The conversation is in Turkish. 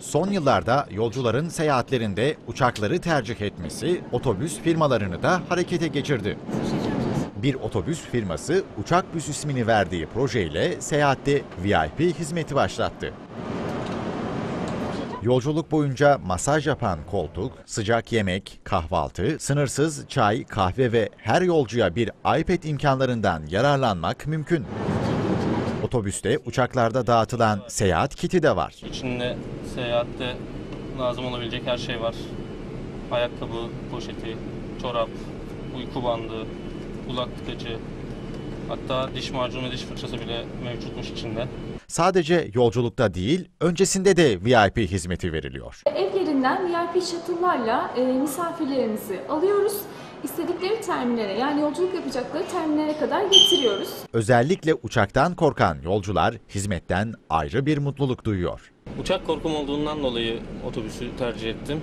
Son yıllarda yolcuların seyahatlerinde uçakları tercih etmesi otobüs firmalarını da harekete geçirdi. Bir otobüs firması Uçak Büs ismini verdiği projeyle seyahatte VIP hizmeti başlattı. Yolculuk boyunca masaj yapan koltuk, sıcak yemek, kahvaltı, sınırsız çay, kahve ve her yolcuya bir iPad imkanlarından yararlanmak mümkün. Otobüste uçaklarda dağıtılan seyahat kiti de var. İçinde seyahatte lazım olabilecek her şey var. Ayakkabı, poşeti, çorap, uyku bandı, kulak tıkacı, hatta diş macunu ve diş fırçası bile mevcutmuş içinde. Sadece yolculukta değil, öncesinde de VIP hizmeti veriliyor. Evlerinden VIP shuttle'larla e, misafirlerimizi alıyoruz. İstedikleri terminale yani yolculuk yapacakları terminale kadar getiriyoruz. Özellikle uçaktan korkan yolcular hizmetten ayrı bir mutluluk duyuyor. Uçak korkum olduğundan dolayı otobüsü tercih ettim.